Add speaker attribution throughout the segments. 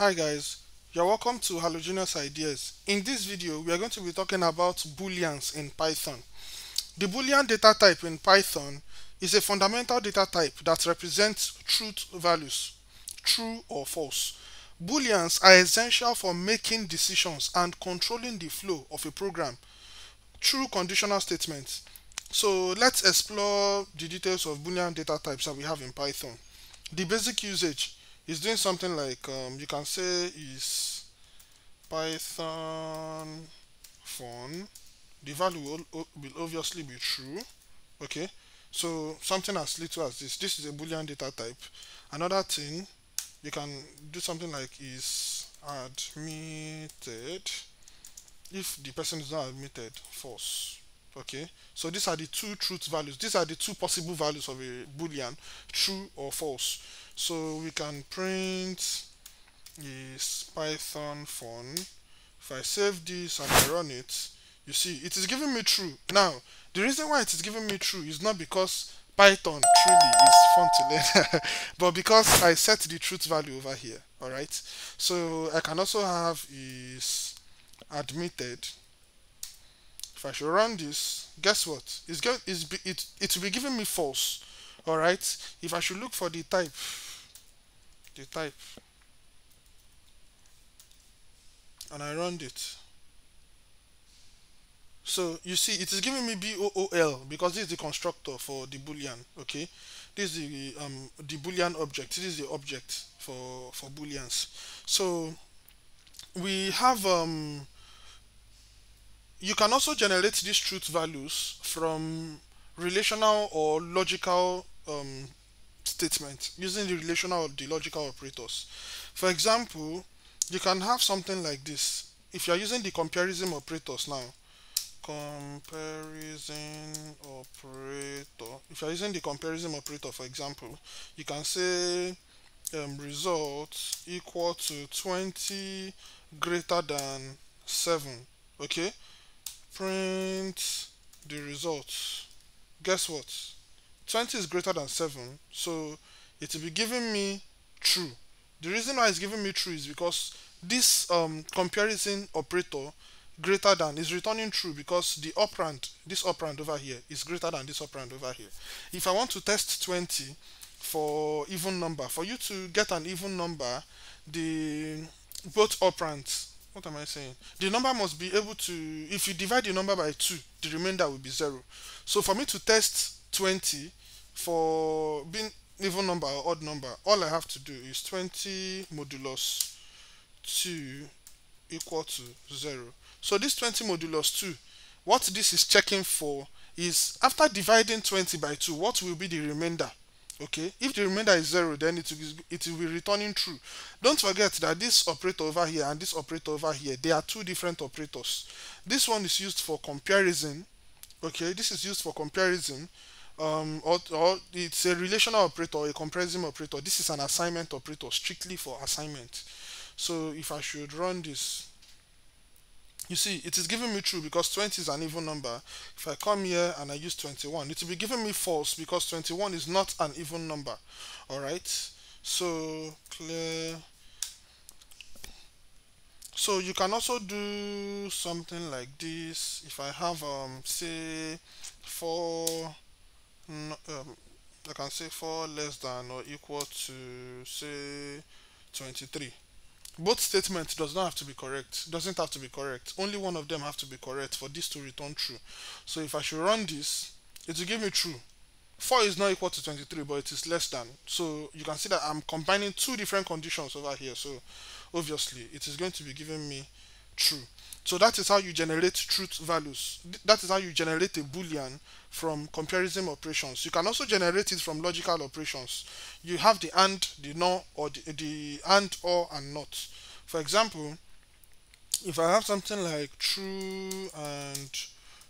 Speaker 1: Hi guys, you're welcome to Halogenius Ideas. In this video, we are going to be talking about booleans in Python. The boolean data type in Python is a fundamental data type that represents truth values, true or false. Booleans are essential for making decisions and controlling the flow of a program through conditional statements. So let's explore the details of boolean data types that we have in Python. The basic usage is doing something like um, you can say is python fun. The value will, will obviously be true. Okay? So something as little as this. This is a boolean data type. Another thing you can do something like is admitted. If the person is not admitted false okay. So these are the two truth values. These are the two possible values of a boolean true or false. So we can print is python fun. If i save this and i run it you see it is giving me true. Now the reason why it is giving me true is not because python truly is fun to learn but because i set the truth value over here all right so i can also have is admitted if I should run this, guess what? It's, it's it, it will be giving me false. Alright? If I should look for the type, the type, and I run it. So you see, it is giving me BOOL because this is the constructor for the boolean. Okay, this is the um, the boolean object. This is the object for for booleans. So we have um, you can also generate these truth values from relational or logical um, statements using the relational or the logical operators. For example, you can have something like this. If you are using the comparison operators now, comparison operator. If you are using the comparison operator, for example, you can say um, result equal to 20 greater than 7. Okay, print the results. Guess what? 20 is greater than 7 so it will be giving me true. The reason why it's giving me true is because this um, comparison operator greater than is returning true because the operand this operand over here is greater than this operand over here. If I want to test 20 for even number for you to get an even number the both operands what am I saying? The number must be able to, if you divide the number by 2, the remainder will be 0. So for me to test 20 for being even number or odd number, all I have to do is 20 modulus 2 equal to 0. So this 20 modulus 2, what this is checking for is after dividing 20 by 2, what will be the remainder? Okay? If the remainder is zero then it will, it will be returning true. Don't forget that this operator over here and this operator over here they are two different operators. This one is used for comparison okay? This is used for comparison um, or, or it's a relational operator or a comparison operator. This is an assignment operator strictly for assignment. So if I should run this you see it is giving me true because 20 is an even number. If I come here and I use 21 it will be giving me false because 21 is not an even number. Alright so clear. So you can also do something like this. If I have um say 4 um, I can say 4 less than or equal to say 23 both statements does not have to be correct doesn't have to be correct. Only one of them have to be correct for this to return true. So if I should run this it will give me true. 4 is not equal to 23 but it is less than. So you can see that I'm combining two different conditions over here. So obviously it is going to be giving me true so that is how you generate truth values. That is how you generate a boolean from comparison operations. You can also generate it from logical operations. You have the and, the no, or the, the and, or, and not. For example, if I have something like true and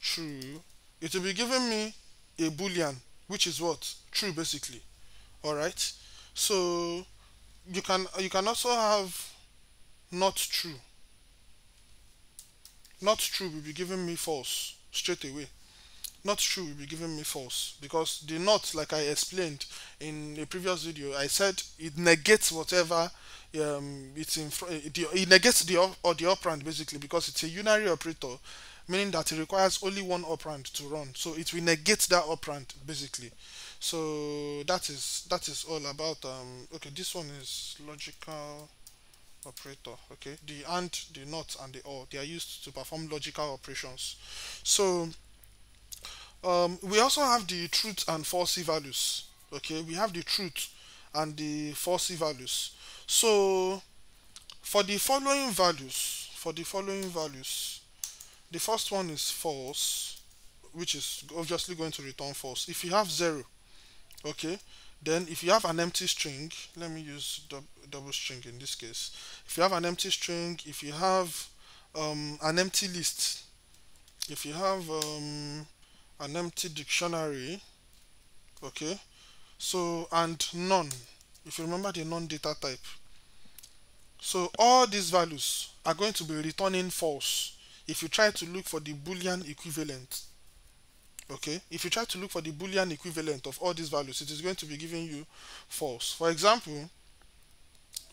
Speaker 1: true, it will be giving me a boolean, which is what? True basically. Alright? So you can you can also have not true not true will be giving me false straight away. Not true will be giving me false. Because the not like I explained in a previous video I said it negates whatever um, it's in front it negates the or the operand basically because it's a unary operator meaning that it requires only one operand to run. So it will negate that operand basically. So that is that is all about um okay this one is logical operator okay? The and the not and the or. They are used to perform logical operations. So um, we also have the truth and false values okay? We have the truth and the false values. So for the following values for the following values the first one is false which is obviously going to return false. If you have zero okay then if you have an empty string let me use double string in this case. If you have an empty string if you have um, an empty list if you have um, an empty dictionary okay? So and none. If you remember the non-data type. So all these values are going to be returning false if you try to look for the boolean equivalent okay? If you try to look for the boolean equivalent of all these values it is going to be giving you false. For example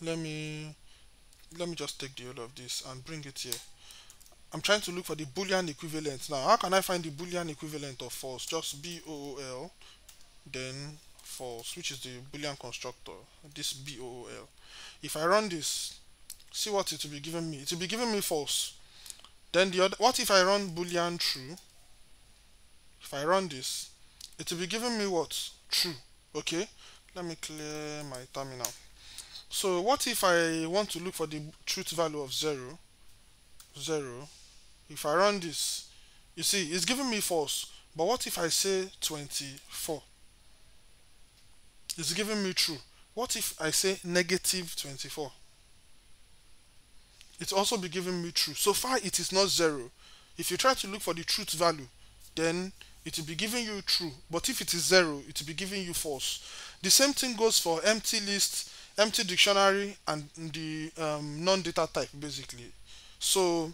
Speaker 1: let me let me just take the whole of this and bring it here. I'm trying to look for the boolean equivalent. Now how can I find the boolean equivalent of false? Just BOOL then false which is the boolean constructor. This BOOL if I run this see what it will be giving me. It will be giving me false. Then the other what if I run boolean true if I run this it will be giving me what? True. Okay? Let me clear my terminal. So what if I want to look for the truth value of 0 0 if I run this you see it's giving me false. But what if I say 24 it's giving me true. What if I say negative 24 it's also be giving me true. So far it is not zero. If you try to look for the truth value then it will be giving you true. But if it is zero it will be giving you false. The same thing goes for empty list empty dictionary and the um, non-data type basically. So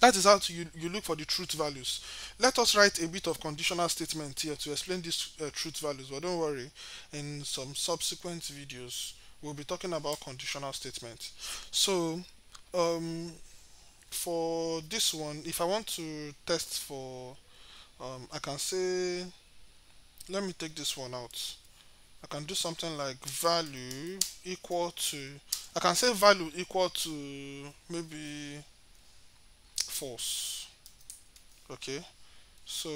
Speaker 1: that is how to, you, you look for the truth values. Let us write a bit of conditional statement here to explain these uh, truth values but don't worry. In some subsequent videos we'll be talking about conditional statements so um, for this one if I want to test for um, I can say let me take this one out. I can do something like value equal to I can say value equal to maybe false. Okay? So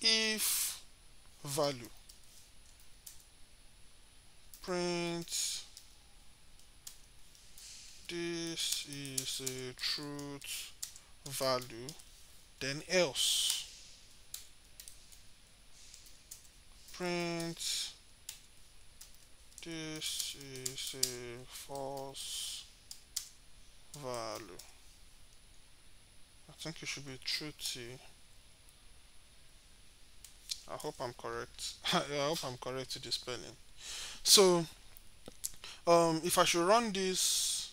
Speaker 1: if value print this is a truth value then else. Print. This is a false value. I think it should be truthy I hope I'm correct. I hope I'm correct to the spelling. So um, if I should run this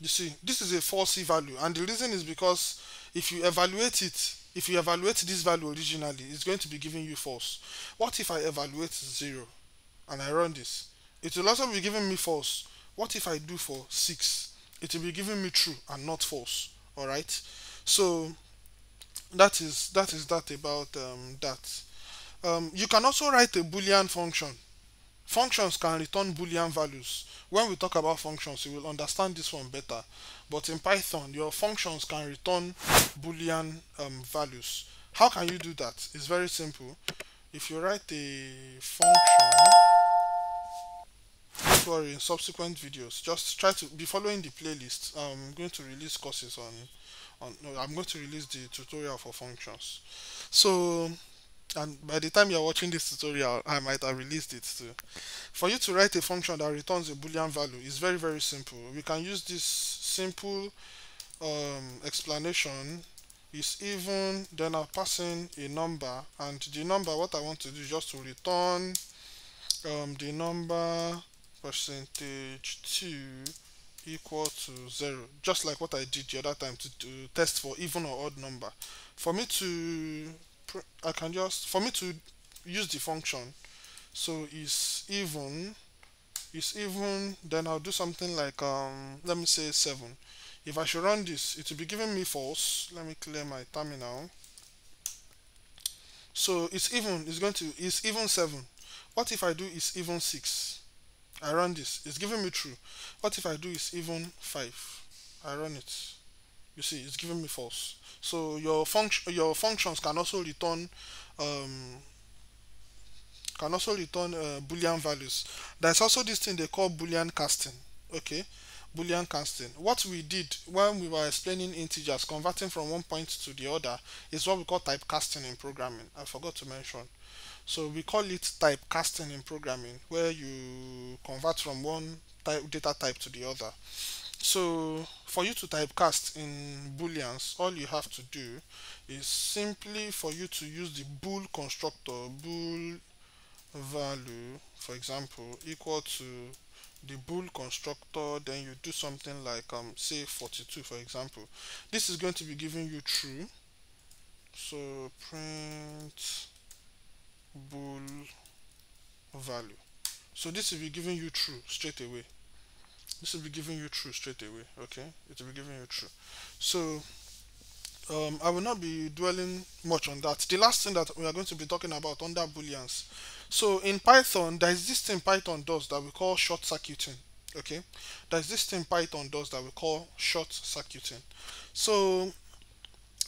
Speaker 1: you see this is a false value. And the reason is because if you evaluate it if you evaluate this value originally it's going to be giving you false. What if I evaluate 0 and I run this. It will also be giving me false. What if I do for 6 it will be giving me true and not false. Alright so that is that is that about um, that. Um, you can also write a boolean function functions can return boolean values. When we talk about functions you will understand this one better. But in python your functions can return boolean um, values. How can you do that? It's very simple. If you write a function don't worry, in subsequent videos just try to be following the playlist. I'm going to release courses on on no, i'm going to release the tutorial for functions. So and by the time you're watching this tutorial I might have released it too. For you to write a function that returns a boolean value is very very simple. We can use this simple um, explanation is even then I'll pass in a number and the number what I want to do is just to return um, the number percentage 2 equal to 0 just like what I did the other time to, to test for even or odd number. For me to I can just for me to use the function so is even is even then I'll do something like um let me say 7 if I should run this it will be giving me false. Let me clear my terminal. So it's even it's going to it's even 7 what if I do is even 6 I run this it's giving me true. What if I do is even 5 I run it you see it's giving me false so your function your functions can also return um, can also return uh, boolean values. There's also this thing they call boolean casting. Okay? Boolean casting. What we did when we were explaining integers converting from one point to the other is what we call typecasting in programming. I forgot to mention. So we call it typecasting in programming where you convert from one type data type to the other so for you to typecast in booleans all you have to do is simply for you to use the bool constructor bool value for example equal to the bool constructor then you do something like um say 42 for example. This is going to be giving you true. So print bool value. So this will be giving you true straight away this will be giving you true straight away okay it will be giving you true so um, I will not be dwelling much on that. The last thing that we are going to be talking about under booleans. So in Python, there is this thing Python does that we call short circuiting. Okay, there is this thing Python does that we call short circuiting. So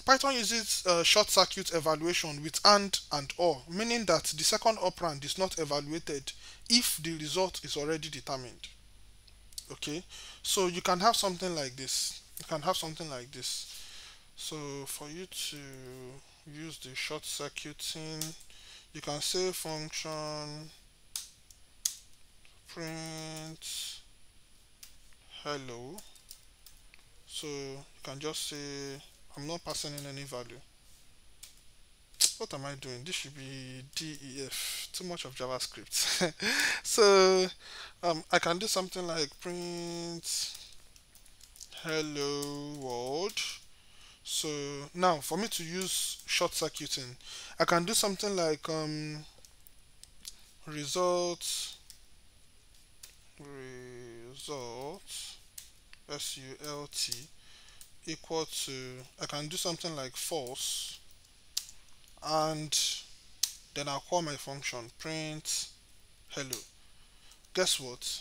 Speaker 1: Python uses uh, short circuit evaluation with AND and OR, meaning that the second operand is not evaluated if the result is already determined. Okay, so you can have something like this. You can have something like this. So for you to use the short circuiting you can say function print hello. So you can just say I'm not passing in any value what am I doing? This should be def too much of JavaScript. So um, I can do something like print hello world. So now for me to use short circuiting I can do something like um, results results sult equal to I can do something like false and then I'll call my function print hello guess what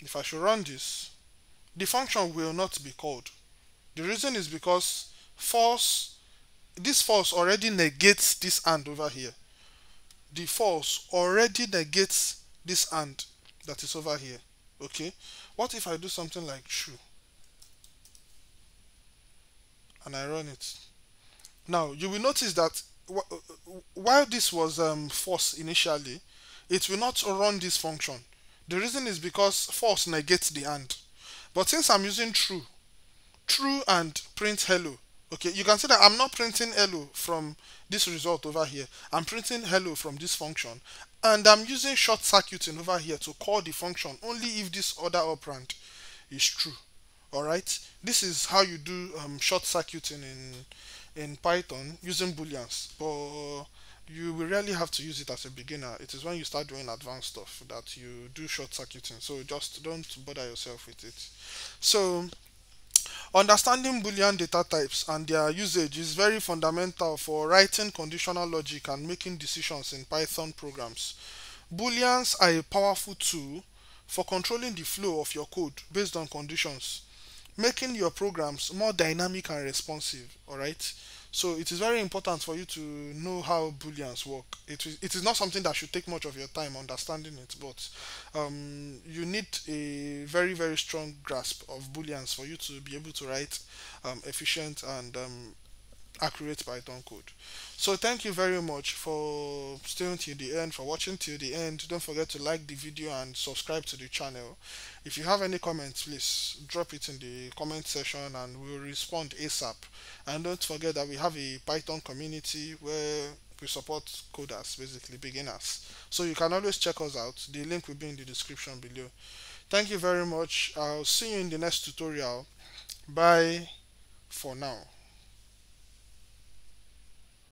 Speaker 1: if I should run this the function will not be called. The reason is because false, this false already negates this and over here. The false already negates this and that is over here. Okay. What if I do something like true? And I run it. Now you will notice that while this was um, false initially, it will not run this function. The reason is because false negates the and. But since I'm using true, true and print hello, okay, you can see that I'm not printing hello from this result over here. I'm printing hello from this function. And I'm using short circuiting over here to call the function only if this other operand is true. Alright, this is how you do um, short circuiting in, in Python using booleans. But you will rarely have to use it as a beginner. It is when you start doing advanced stuff that you do short circuiting. So just don't bother yourself with it. So understanding Boolean data types and their usage is very fundamental for writing conditional logic and making decisions in Python programs. Booleans are a powerful tool for controlling the flow of your code based on conditions, making your programs more dynamic and responsive. All right. So it is very important for you to know how booleans work. It is, it is not something that should take much of your time understanding it, but um, you need a very very strong grasp of booleans for you to be able to write um, efficient and um, accurate Python code. So thank you very much for staying till the end, for watching till the end. Don't forget to like the video and subscribe to the channel. If you have any comments, please drop it in the comment section and we'll respond ASAP. And don't forget that we have a Python community where we support coders, basically beginners. So you can always check us out. The link will be in the description below. Thank you very much. I'll see you in the next tutorial. Bye for now.